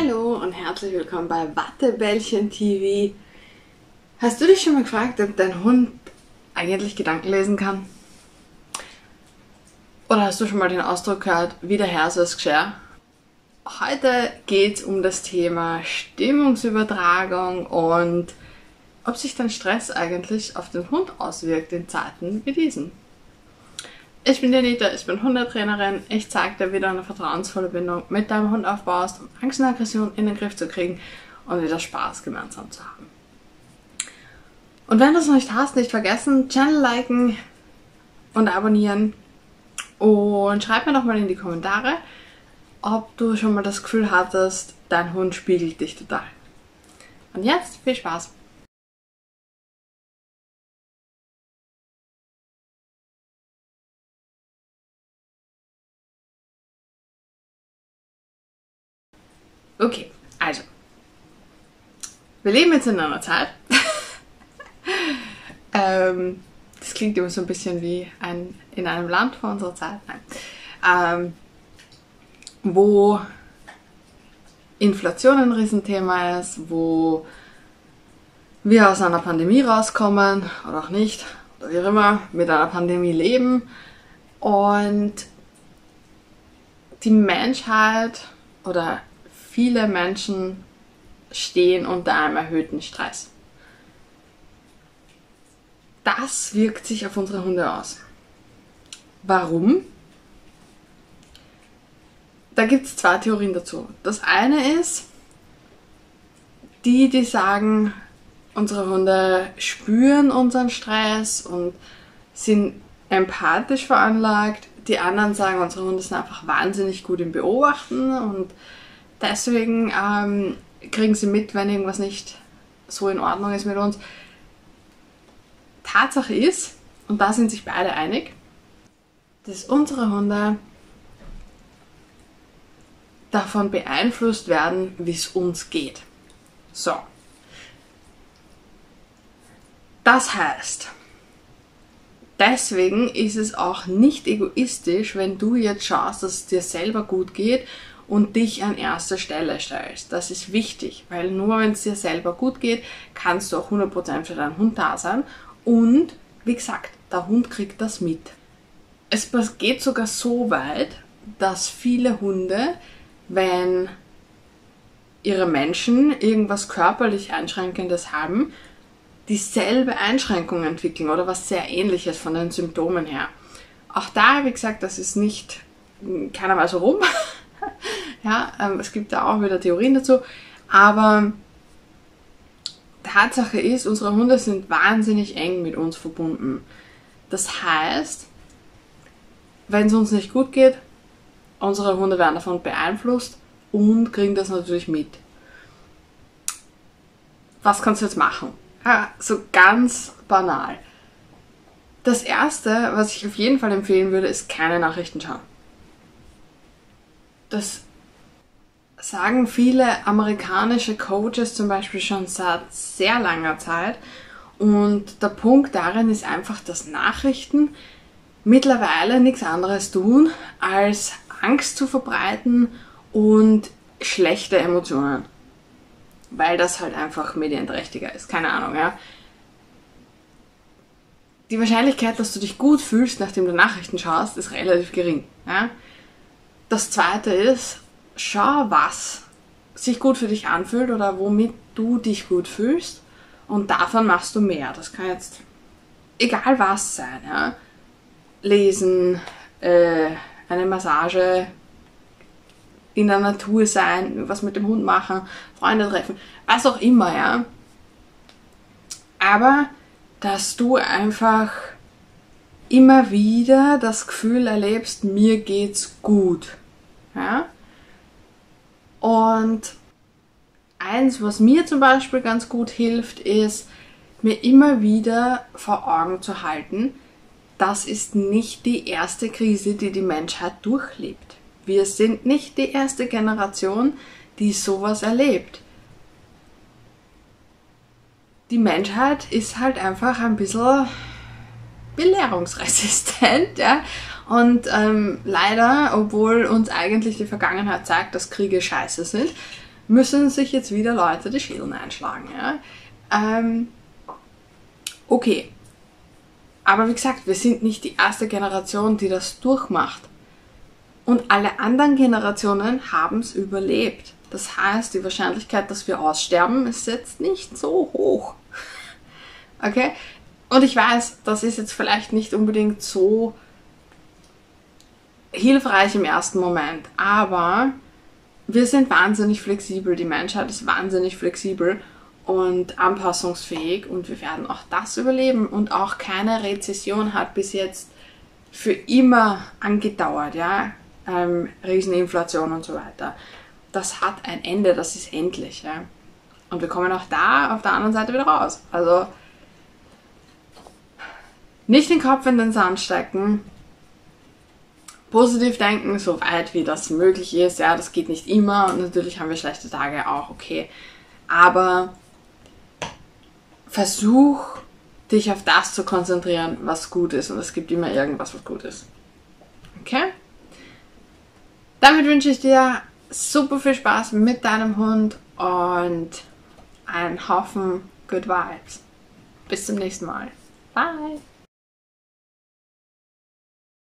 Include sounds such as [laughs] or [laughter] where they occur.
Hallo und herzlich willkommen bei Wattebällchen TV. Hast du dich schon mal gefragt, ob dein Hund eigentlich Gedanken lesen kann? Oder hast du schon mal den Ausdruck gehört, wie der Herr so ist? Heute geht es um das Thema Stimmungsübertragung und ob sich dein Stress eigentlich auf den Hund auswirkt in Zeiten wie diesen. Ich bin Janita, ich bin Hundetrainerin. Ich zeige dir, wie du eine vertrauensvolle Bindung mit deinem Hund aufbaust, um Angst und Aggression in den Griff zu kriegen und wieder Spaß gemeinsam zu haben. Und wenn du es noch nicht hast, nicht vergessen, Channel liken und abonnieren. Und schreib mir doch mal in die Kommentare, ob du schon mal das Gefühl hattest, dein Hund spiegelt dich total. Und jetzt viel Spaß! Okay, also. Wir leben jetzt in einer Zeit. [laughs] ähm, das klingt immer so ein bisschen wie ein, in einem Land vor unserer Zeit. Nein. Ähm, wo Inflation ein Riesenthema ist, wo wir aus einer Pandemie rauskommen oder auch nicht, oder wie auch immer, mit einer Pandemie leben und die Menschheit oder viele Menschen stehen unter einem erhöhten Stress. Das wirkt sich auf unsere Hunde aus. Warum? Da gibt es zwei Theorien dazu. Das eine ist, die, die sagen, unsere Hunde spüren unseren Stress und sind empathisch veranlagt. Die anderen sagen, unsere Hunde sind einfach wahnsinnig gut im Beobachten und Deswegen ähm, kriegen sie mit, wenn irgendwas nicht so in Ordnung ist mit uns. Tatsache ist, und da sind sich beide einig, dass unsere Hunde davon beeinflusst werden, wie es uns geht. So. Das heißt, deswegen ist es auch nicht egoistisch, wenn du jetzt schaust, dass es dir selber gut geht und dich an erster Stelle stellst. Das ist wichtig, weil nur wenn es dir selber gut geht, kannst du auch 100% für deinen Hund da sein. Und wie gesagt, der Hund kriegt das mit. Es geht sogar so weit, dass viele Hunde, wenn ihre Menschen irgendwas körperlich Einschränkendes haben, dieselbe Einschränkung entwickeln oder was sehr ähnliches von den Symptomen her. Auch da, wie gesagt, das ist nicht, keiner weiß warum, [laughs] ja, ähm, es gibt da auch wieder Theorien dazu. Aber Tatsache ist, unsere Hunde sind wahnsinnig eng mit uns verbunden. Das heißt, wenn es uns nicht gut geht, unsere Hunde werden davon beeinflusst und kriegen das natürlich mit. Was kannst du jetzt machen? Ja, so ganz banal. Das erste, was ich auf jeden Fall empfehlen würde, ist keine Nachrichten schauen. Das sagen viele amerikanische Coaches zum Beispiel schon seit sehr langer Zeit. Und der Punkt darin ist einfach, dass Nachrichten mittlerweile nichts anderes tun, als Angst zu verbreiten und schlechte Emotionen. Weil das halt einfach medienträchtiger ist. Keine Ahnung, ja. Die Wahrscheinlichkeit, dass du dich gut fühlst, nachdem du Nachrichten schaust, ist relativ gering. Ja? Das zweite ist, schau, was sich gut für dich anfühlt oder womit du dich gut fühlst und davon machst du mehr. Das kann jetzt egal was sein. Ja? Lesen, äh, eine Massage, in der Natur sein, was mit dem Hund machen, Freunde treffen, was auch immer, ja. Aber dass du einfach immer wieder das Gefühl erlebst, mir geht's gut. Ja? Und eins, was mir zum Beispiel ganz gut hilft, ist, mir immer wieder vor Augen zu halten, das ist nicht die erste Krise, die die Menschheit durchlebt. Wir sind nicht die erste Generation, die sowas erlebt. Die Menschheit ist halt einfach ein bisschen belehrungsresistent, [laughs] ja. Und ähm, leider, obwohl uns eigentlich die Vergangenheit zeigt, dass Kriege scheiße sind, müssen sich jetzt wieder Leute die Schädel einschlagen. Ja? Ähm, okay. Aber wie gesagt, wir sind nicht die erste Generation, die das durchmacht. Und alle anderen Generationen haben es überlebt. Das heißt, die Wahrscheinlichkeit, dass wir aussterben, ist jetzt nicht so hoch. [laughs] Okay? Und ich weiß, das ist jetzt vielleicht nicht unbedingt so hilfreich im ersten Moment, aber wir sind wahnsinnig flexibel. Die Menschheit ist wahnsinnig flexibel und anpassungsfähig und wir werden auch das überleben und auch keine Rezession hat bis jetzt für immer angedauert, ja, ähm, Rieseninflation und so weiter. Das hat ein Ende, das ist endlich, ja. Und wir kommen auch da auf der anderen Seite wieder raus. Also nicht den Kopf in den Sand stecken, positiv denken, so weit wie das möglich ist. Ja, das geht nicht immer und natürlich haben wir schlechte Tage auch, okay. Aber versuch dich auf das zu konzentrieren, was gut ist und es gibt immer irgendwas, was gut ist. Okay? Damit wünsche ich dir super viel Spaß mit deinem Hund und einen Haufen Good Vibes. Bis zum nächsten Mal. Bye!